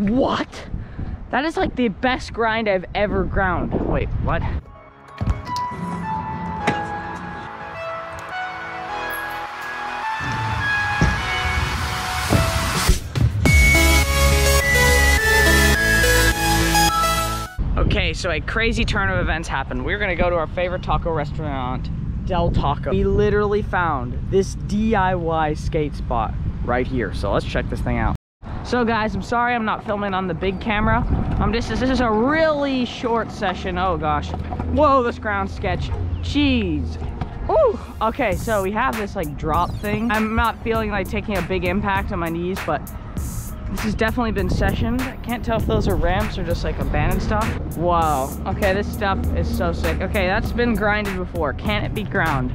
What? That is like the best grind I've ever ground. Wait, what? Okay, so a crazy turn of events happened. We are gonna go to our favorite taco restaurant, Del Taco. We literally found this DIY skate spot right here. So let's check this thing out. So guys, I'm sorry I'm not filming on the big camera. Um, I'm just, this is a really short session. Oh gosh. Whoa, this ground sketch. Jeez. Ooh. Okay, so we have this like drop thing. I'm not feeling like taking a big impact on my knees, but this has definitely been sessioned. I can't tell if those are ramps or just like abandoned stuff. Wow. Okay, this stuff is so sick. Okay, that's been grinded before. Can it be ground?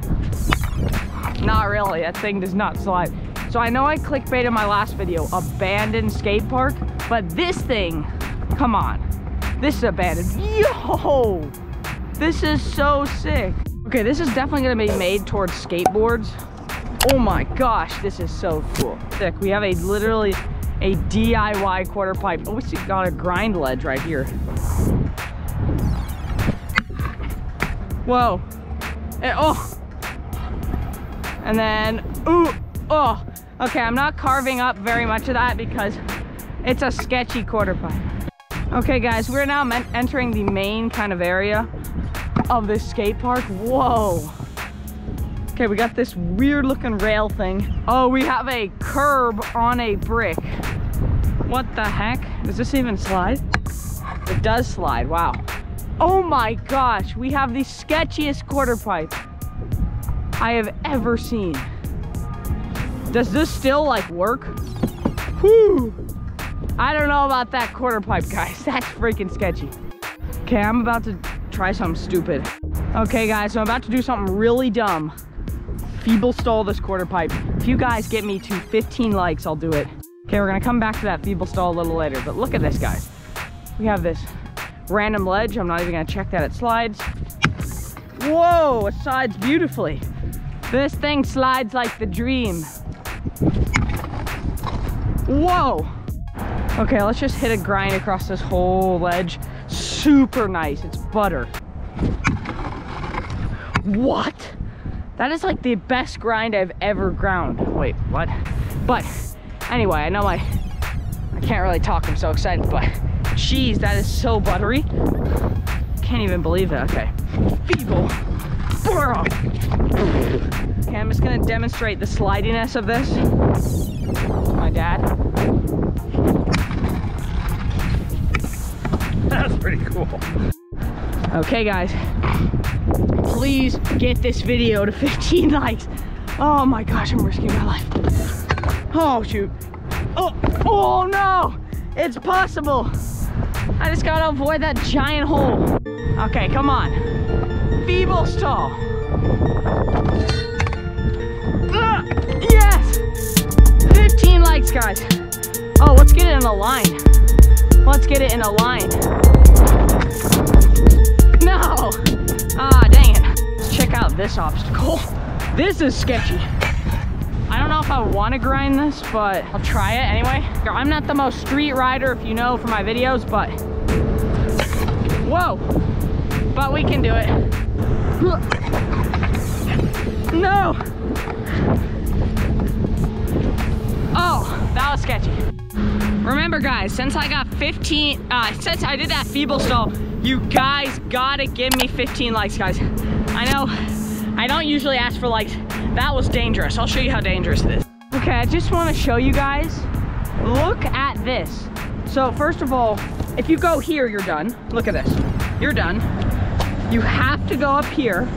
Not really. That thing does not slide. So I know I clickbaited my last video, abandoned skate park, but this thing, come on. This is abandoned. Yo! This is so sick. Okay, this is definitely gonna be made towards skateboards. Oh my gosh, this is so cool. Sick. We have a literally a DIY quarter pipe. Oh, we got a grind ledge right here. Whoa. And, oh. And then, ooh, oh. Okay, I'm not carving up very much of that because it's a sketchy quarter pipe. Okay guys, we're now entering the main kind of area of this skate park. Whoa. Okay, we got this weird looking rail thing. Oh, we have a curb on a brick. What the heck? Does this even slide? It does slide, wow. Oh my gosh, we have the sketchiest quarter pipe I have ever seen. Does this still like work? Whew. I don't know about that quarter pipe, guys. That's freaking sketchy. Okay, I'm about to try something stupid. Okay, guys, so I'm about to do something really dumb. Feeble stall this quarter pipe. If you guys get me to 15 likes, I'll do it. Okay, we're gonna come back to that feeble stall a little later, but look at this, guys. We have this random ledge. I'm not even gonna check that it slides. Whoa, it slides beautifully. This thing slides like the dream. Whoa. Okay, let's just hit a grind across this whole ledge. Super nice, it's butter. What? That is like the best grind I've ever ground. Wait, what? But anyway, I know my, I can't really talk, I'm so excited, but geez, that is so buttery. Can't even believe it, okay. Feeble. Okay, I'm just gonna demonstrate the slidiness of this. My dad. That's pretty cool. Okay, guys. Please get this video to 15 likes. Oh my gosh, I'm risking my life. Oh, shoot. Oh, oh no! It's possible. I just gotta avoid that giant hole. Okay, come on. Feeble stall. Uh, yes! 15 likes, guys. Oh, let's get it in a line. Let's get it in a line. No! Ah, dang it. Let's check out this obstacle. This is sketchy. I don't know if I want to grind this, but I'll try it anyway. I'm not the most street rider, if you know from my videos, but... Whoa! But we can do it. No! Oh, that was sketchy. Remember guys, since I got 15, uh, since I did that feeble stall, you guys gotta give me 15 likes, guys. I know I don't usually ask for likes. That was dangerous. I'll show you how dangerous it is. Okay, I just wanna show you guys, look at this. So first of all, if you go here, you're done. Look at this, you're done. You have to go up here.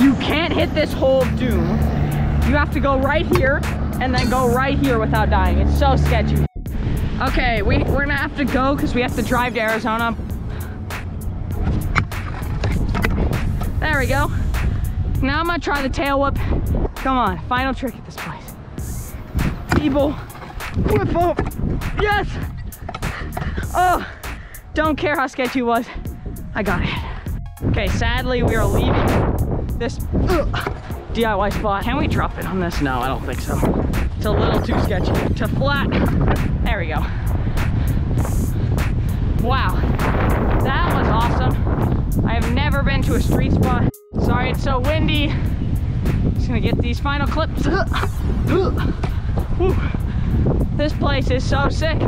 You can't hit this whole doom. You have to go right here and then go right here without dying. It's so sketchy. Okay, we, we're gonna have to go because we have to drive to Arizona. There we go. Now I'm gonna try the tail whip. Come on, final trick at this place. People, whip up. Yes! Oh, don't care how sketchy it was. I got it. Okay, sadly we are leaving this DIY spot. Can we drop it on this? No, I don't think so. It's a little too sketchy. To flat. There we go. Wow, that was awesome. I have never been to a street spot. Sorry it's so windy. Just gonna get these final clips. This place is so sick.